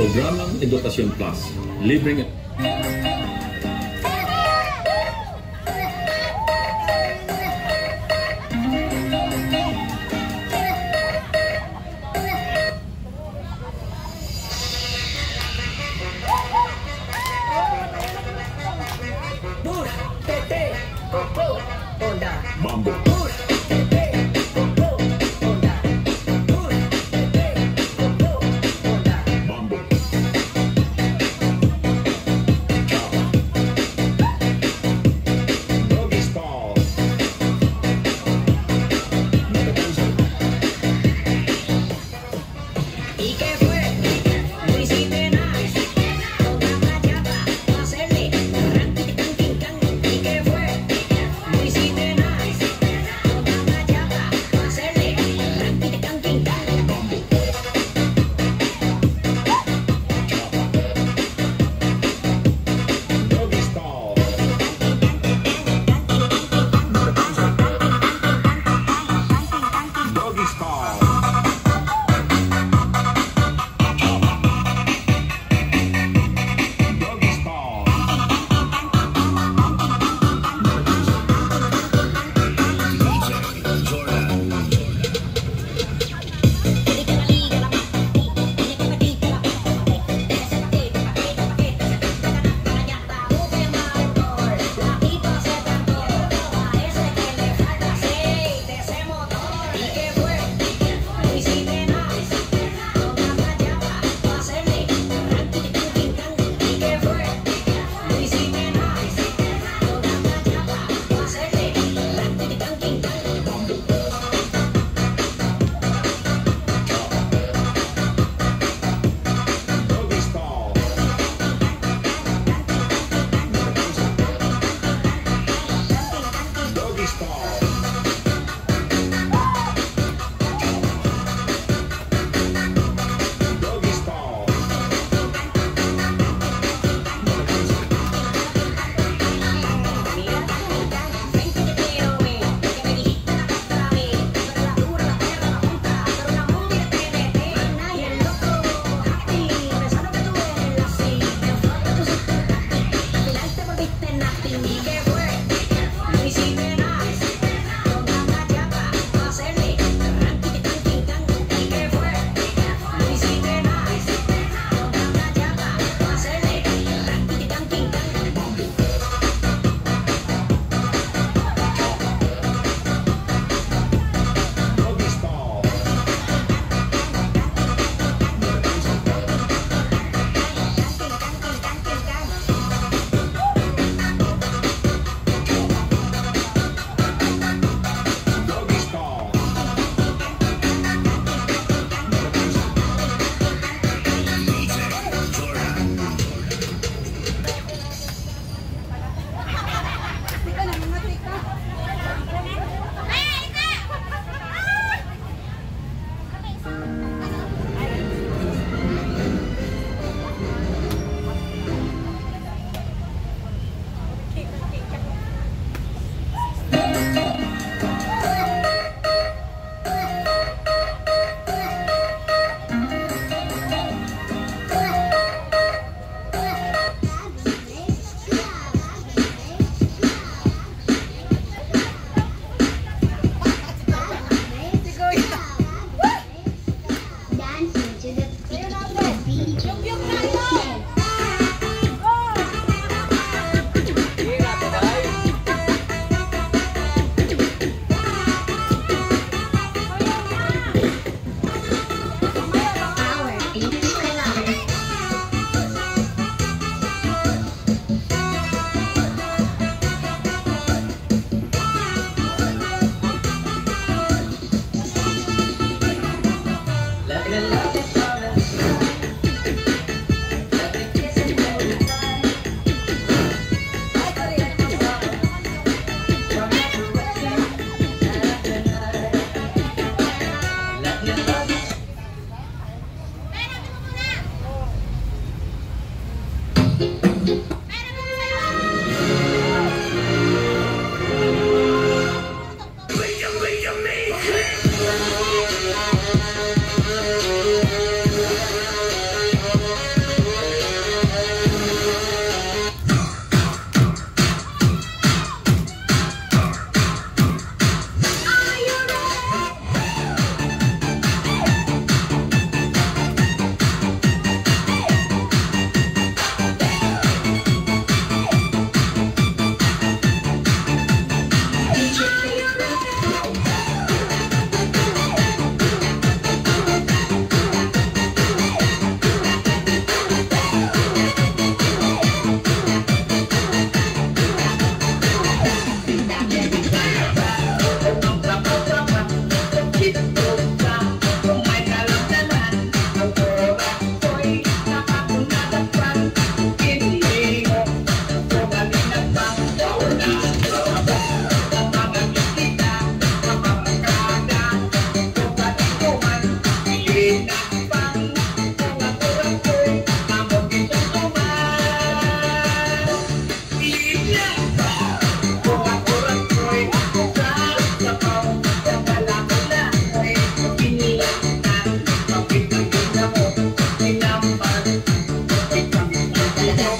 Programang Edukasyon Plus. Libreng Yeah. Thank you.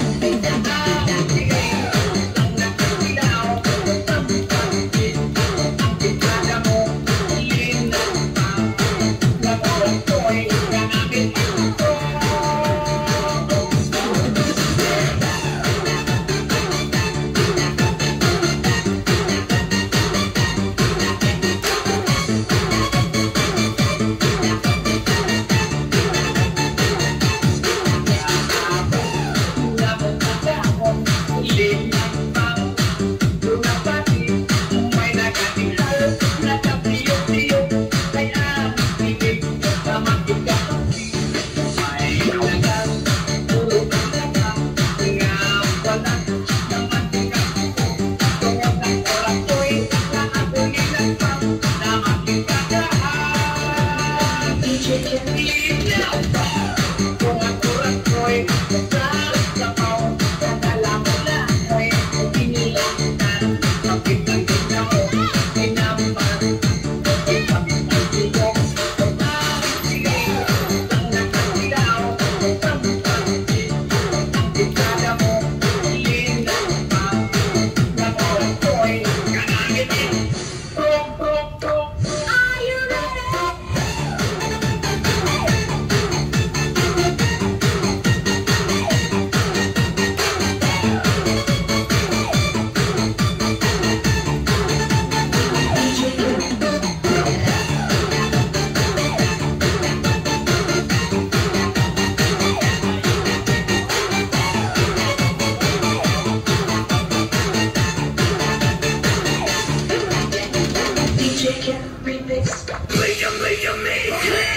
you make